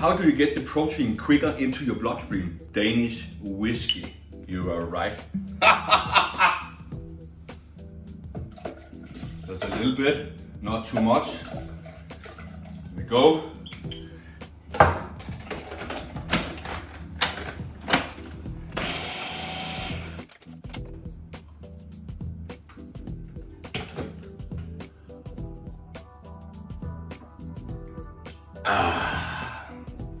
How do you get the protein quicker into your bloodstream? Danish whiskey. You are right. Just a little bit, not too much. Here we go. Ah.